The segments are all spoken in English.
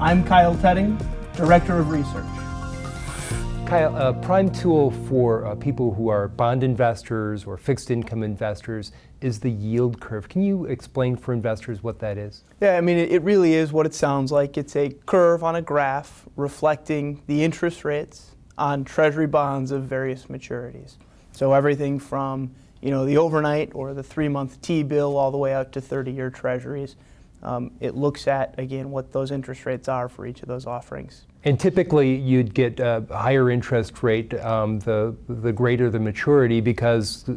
I'm Kyle Tetting, Director of Research. Kyle, a prime tool for uh, people who are bond investors or fixed income investors is the yield curve. Can you explain for investors what that is? Yeah, I mean, it, it really is what it sounds like. It's a curve on a graph reflecting the interest rates on treasury bonds of various maturities. So everything from you know the overnight or the three-month T-bill all the way out to 30-year treasuries. Um, it looks at again what those interest rates are for each of those offerings. And typically, you'd get a higher interest rate um, the the greater the maturity because uh,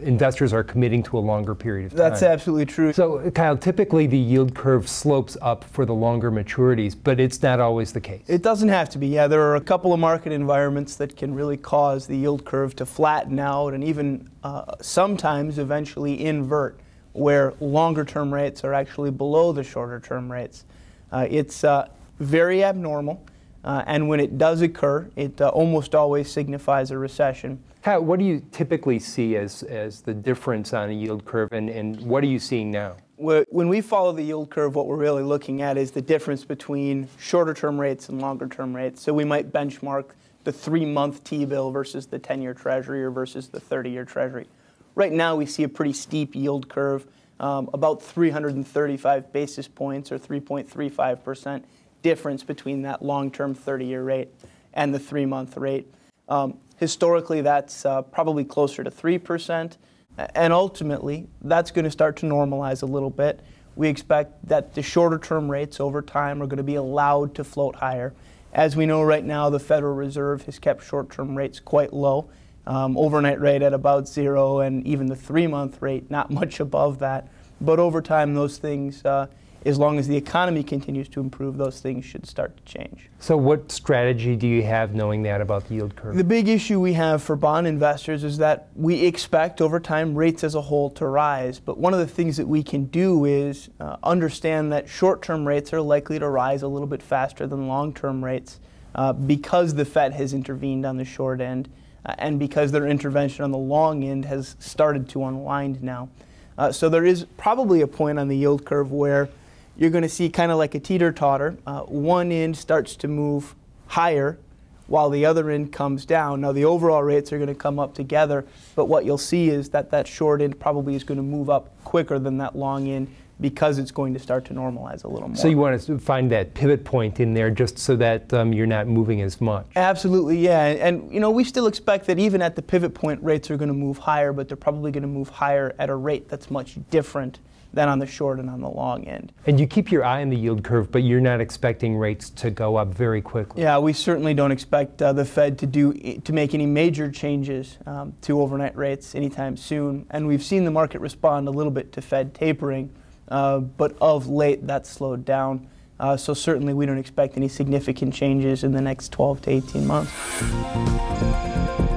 investors are committing to a longer period of time. That's absolutely true. So, Kyle, typically the yield curve slopes up for the longer maturities, but it's not always the case. It doesn't have to be. Yeah, there are a couple of market environments that can really cause the yield curve to flatten out and even uh, sometimes eventually invert, where longer term rates are actually below the shorter term rates. Uh, it's uh, very abnormal. Uh, and when it does occur, it uh, almost always signifies a recession. How, what do you typically see as, as the difference on a yield curve, and, and what are you seeing now? When we follow the yield curve, what we're really looking at is the difference between shorter term rates and longer term rates. So we might benchmark the three month T bill versus the 10 year Treasury or versus the 30 year Treasury. Right now, we see a pretty steep yield curve, um, about 335 basis points or 3.35 percent difference between that long-term 30-year rate and the three-month rate. Um, historically, that's uh, probably closer to 3%, and ultimately, that's going to start to normalize a little bit. We expect that the shorter-term rates over time are going to be allowed to float higher. As we know right now, the Federal Reserve has kept short-term rates quite low, um, overnight rate at about zero, and even the three-month rate not much above that. But over time, those things uh, as long as the economy continues to improve, those things should start to change. So, what strategy do you have knowing that about the yield curve? The big issue we have for bond investors is that we expect over time rates as a whole to rise. But one of the things that we can do is uh, understand that short term rates are likely to rise a little bit faster than long term rates uh, because the Fed has intervened on the short end uh, and because their intervention on the long end has started to unwind now. Uh, so, there is probably a point on the yield curve where you're going to see kind of like a teeter totter. Uh, one end starts to move higher while the other end comes down. Now, the overall rates are going to come up together, but what you'll see is that that short end probably is going to move up quicker than that long end because it's going to start to normalize a little more. So you want to find that pivot point in there just so that um, you're not moving as much. Absolutely, yeah. And, and, you know, we still expect that even at the pivot point, rates are going to move higher, but they're probably going to move higher at a rate that's much different than on the short and on the long end. And you keep your eye on the yield curve, but you're not expecting rates to go up very quickly. Yeah, we certainly don't expect uh, the Fed to do to make any major changes um, to overnight rates anytime soon. And we've seen the market respond a little bit to Fed tapering, uh, but of late that's slowed down. Uh, so certainly we don't expect any significant changes in the next 12 to 18 months.